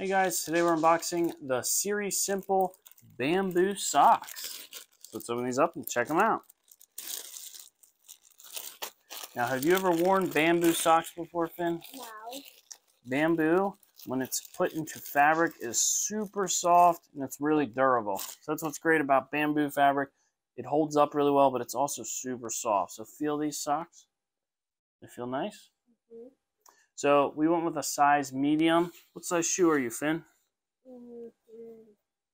Hey guys, today we're unboxing the Series Simple Bamboo Socks. Let's open these up and check them out. Now, have you ever worn bamboo socks before, Finn? No. Bamboo, when it's put into fabric, is super soft and it's really durable. So that's what's great about bamboo fabric. It holds up really well, but it's also super soft. So feel these socks. They feel nice. Mm -hmm. So we went with a size medium. What size shoe are you, Finn?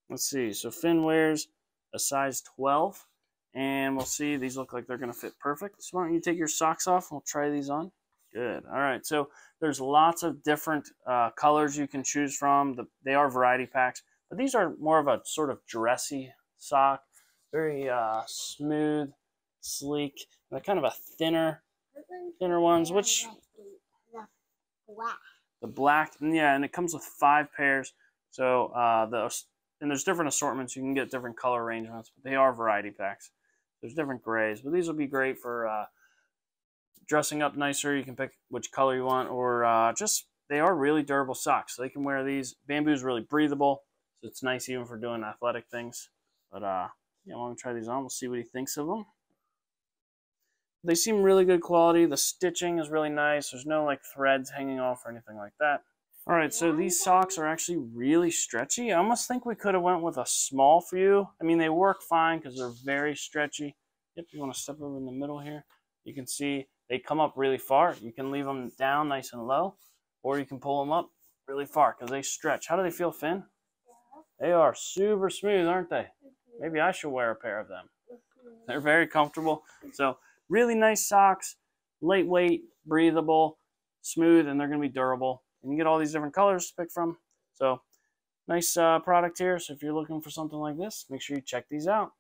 Let's see. So Finn wears a size 12. And we'll see. These look like they're going to fit perfect. So why don't you take your socks off and we'll try these on. Good. All right. So there's lots of different uh, colors you can choose from. The, they are variety packs. But these are more of a sort of dressy sock. Very uh, smooth, sleek. They're kind of a thinner, thinner ones, which black. The black, yeah, and it comes with five pairs. So uh, the and there's different assortments. You can get different color arrangements, but they are variety packs. There's different grays, but these will be great for uh, dressing up nicer. You can pick which color you want, or uh, just they are really durable socks. So they can wear these. Bamboo is really breathable, so it's nice even for doing athletic things. But uh, yeah, I want to try these on. We'll see what he thinks of them they seem really good quality. The stitching is really nice. There's no like threads hanging off or anything like that. All right, so these socks are actually really stretchy. I almost think we could have went with a small you. I mean, they work fine because they're very stretchy. Yep, you want to step over in the middle here. You can see they come up really far. You can leave them down nice and low, or you can pull them up really far because they stretch. How do they feel, Finn? They are super smooth, aren't they? Maybe I should wear a pair of them. They're very comfortable. So Really nice socks, lightweight, breathable, smooth, and they're going to be durable. And you get all these different colors to pick from. So nice uh, product here. So if you're looking for something like this, make sure you check these out.